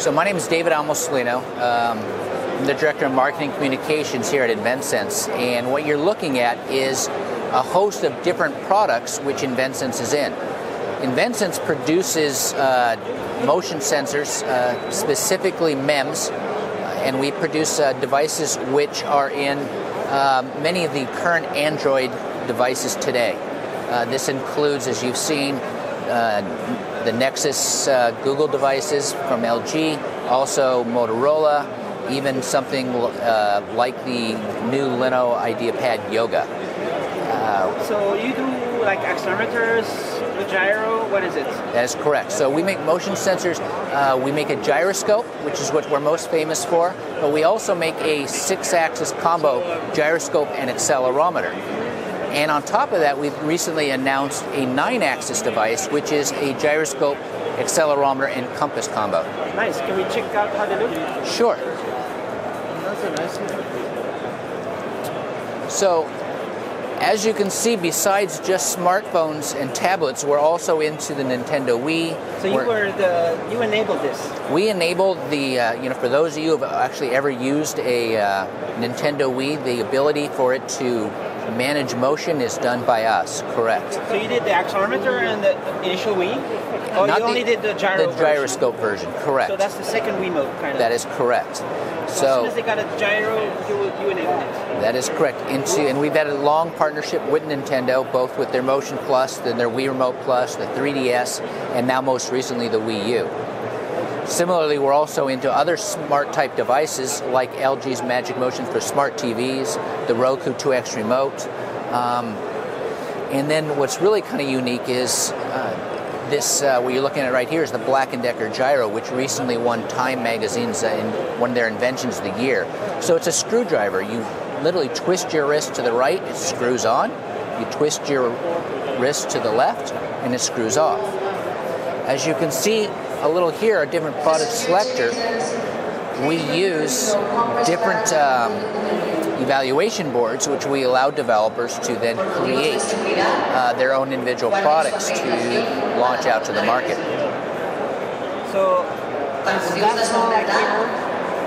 So my name is David Almoslino. Um, I'm the Director of Marketing Communications here at InvenSense. And what you're looking at is a host of different products which InvenSense is in. InvenSense produces uh, motion sensors, uh, specifically MEMS, and we produce uh, devices which are in uh, many of the current Android devices today. Uh, this includes, as you've seen, the Nexus uh, Google devices from LG, also Motorola, even something uh, like the new Lenovo IdeaPad Yoga. Uh, so you do like accelerometers, the gyro, what is it? That is correct. So we make motion sensors. Uh, we make a gyroscope, which is what we're most famous for, but we also make a six-axis combo gyroscope and accelerometer. And on top of that, we've recently announced a nine axis device, which is a gyroscope, accelerometer, and compass combo. Nice. Can we check out how they look? Sure. That's a nice one. So, as you can see, besides just smartphones and tablets, we're also into the Nintendo Wii. So you we're, were the you enabled this. We enabled the uh, you know for those of you who have actually ever used a uh, Nintendo Wii, the ability for it to manage motion is done by us, correct. So you did the accelerometer and the initial Wii? Oh, Not you only the, did the gyro The gyroscope version, correct. So that's the second Wiimote, kind of. That is correct. So, as soon as they got a gyro, you, you enabled it. that is correct. Into and we've had a long partnership with Nintendo, both with their Motion Plus, then their Wii Remote Plus, the 3DS, and now most recently the Wii U. Similarly, we're also into other smart type devices like LG's Magic Motion for smart TVs, the Roku 2X remote. Um, and then what's really kind of unique is uh, this, uh, what you're looking at right here is the Black & Decker Gyro, which recently won Time Magazine's uh, one of their inventions of the year. So it's a screwdriver. You literally twist your wrist to the right, it screws on. You twist your wrist to the left, and it screws off. As you can see a little here, a different product selector, we use different um, evaluation boards, which we allow developers to then create uh, their own individual products to launch out to the market. So is that small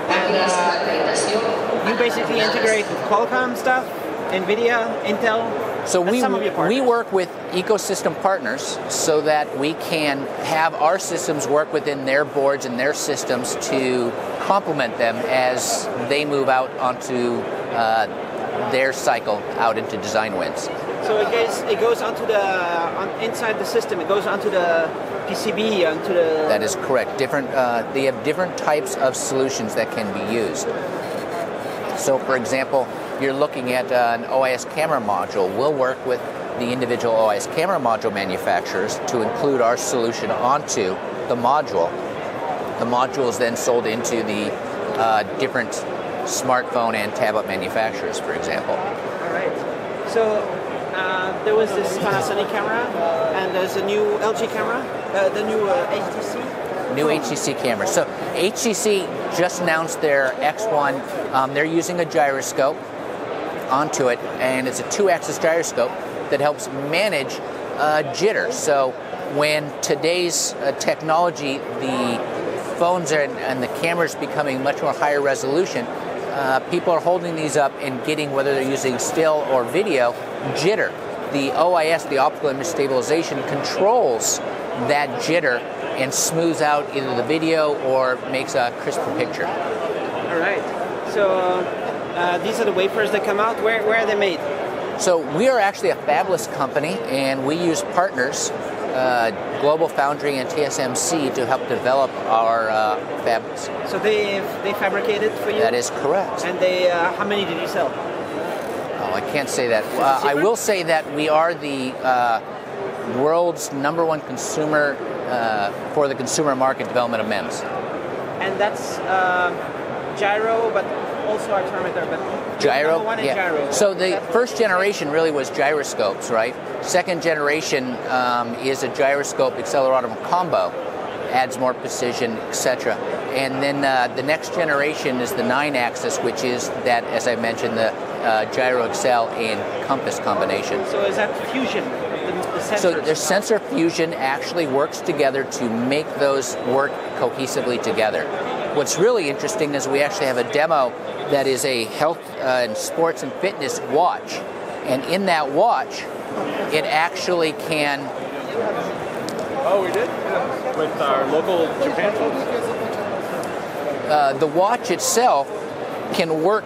and uh, you basically integrate Qualcomm stuff, NVIDIA, Intel. So we some of your we work with ecosystem partners so that we can have our systems work within their boards and their systems to complement them as they move out onto uh, their cycle out into design wins. So it goes it goes onto the on, inside the system. It goes onto the PCB onto the. That is correct. Different. Uh, they have different types of solutions that can be used. So, for example, you're looking at uh, an OIS camera module. We'll work with the individual OIS camera module manufacturers to include our solution onto the module. The module is then sold into the uh, different smartphone and tablet manufacturers, for example. All right. So uh, there was this Panasonic camera, and there's a new LG camera, uh, the new uh, HTC. New HTC camera. So HTC just announced their X1. Um, they're using a gyroscope onto it, and it's a two-axis gyroscope that helps manage uh, jitter. So when today's uh, technology, the phones are, and the cameras becoming much more higher resolution, uh, people are holding these up and getting whether they're using still or video jitter. The OIS, the optical image stabilization, controls that jitter and smooths out either the video or makes a crisper picture. All right. So uh, these are the wafers that come out. Where where are they made? So we are actually a fabless company, and we use partners, uh, Global Foundry and TSMC, to help develop our uh, fabless. So they they fabricated for you. That is correct. And they uh, how many did you sell? Oh, I can't say that. Uh, I will say that we are the uh, world's number one consumer uh, for the consumer market development of MEMS. And that's uh, gyro, but also accelerometer. But Gyro, number one in yeah. gyro. So the That's- first generation really was gyroscopes, right? Second generation um, is a gyroscope accelerometer combo, adds more precision, etc. And then uh, the next generation is the nine-axis, which is that, as I mentioned, the uh, gyro accel and compass combination. So is that fusion? the, the. So their sensor fusion actually works together to make those work cohesively together. What's really interesting is we actually have a demo that is a health uh, and sports and fitness watch, and in that watch, it actually can. Oh, we did with our local Japan folks. Uh, the watch itself can work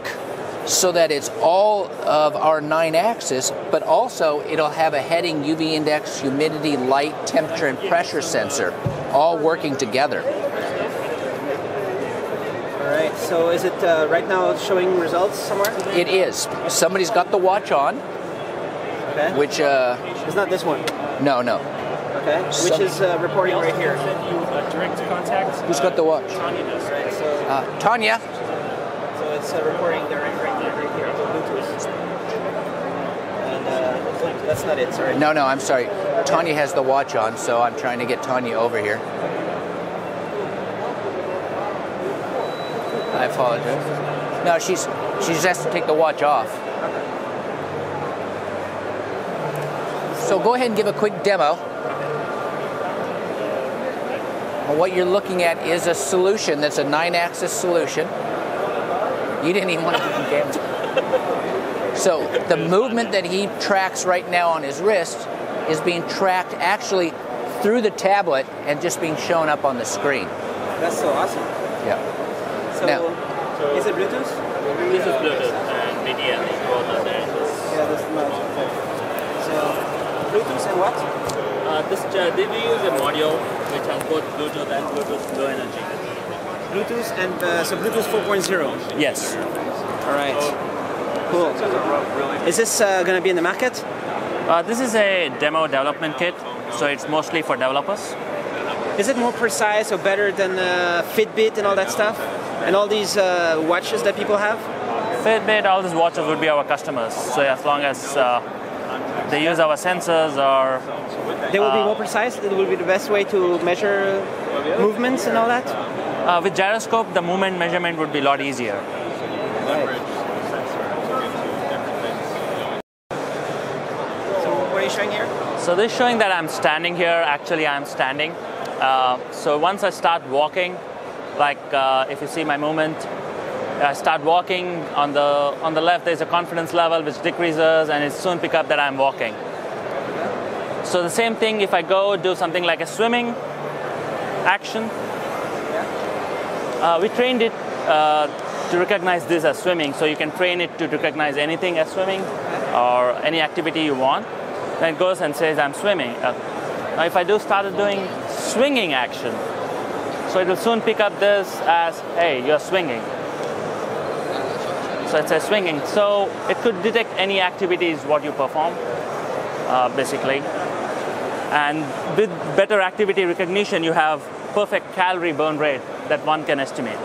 so that it's all of our nine axis, but also it'll have a heading, UV index, humidity, light, temperature, and pressure sensor all working together. So is it uh, right now showing results somewhere? It is. Somebody's got the watch on, Okay. which, uh, It's not this one. no, no. Okay. Which Some- is uh, reporting right here. Direct contact. Who's got the watch? Tanya does. Right. So, Uh, Tanya, so it's uh, reporting there right, right here, right here, Bluetooth. And uh, that's not it. Sorry. no, no, I'm sorry. Tanya has the watch on, so I'm trying to get Tanya over here. Apologize. No, she's she's just has to take the watch off. So go ahead and give a quick demo. What you're looking at is a solution that's a nine-axis solution. You didn't even want to do the demo. So the movement that he tracks right now on his wrist is being tracked actually through the tablet and just being shown up on the screen. That's so awesome. Yeah. So Now- is it Bluetooth? This is Bluetooth and VDM both are there. Yeah, that's the mouse. So Bluetooth and what? Uh, this uh, they will use a module which has both Bluetooth and Bluetooth Low Energy. Bluetooth and uh, so Bluetooth 4.0. Yes. All right. Cool. Is this uh, going to be in the market? Uh, this is a demo development kit, so it's mostly for developers. Is it more precise or better than uh, Fitbit and all that stuff? And all these uh, watches that people have? Fitbit, all these watches would be our customers. So as long as uh, they use our sensors or They will be Uh, more precise. It will be the best way to measure movements and all that. uh, with gyroscope, the movement measurement would be a lot easier. So what are you showing here? So this is showing that I'm standing here. Actually, I'm standing. Uh, so once I start walking, like uh, if you see my movement, I start walking on the on the left. There's a confidence level which decreases, and it soon pick up that I'm walking. So the same thing if I go do something like a swimming action. Uh, we trained it uh, to recognize this as swimming, so you can train it to recognize anything as swimming or any activity you want. Then it goes and says, I'm swimming. Uh, now, if I do started doing swinging action, so it will soon pick up this as, hey, you're swinging. So it says swinging. So it could detect any activities what you perform, uh, basically. And with better activity recognition, you have perfect calorie burn rate that one can estimate.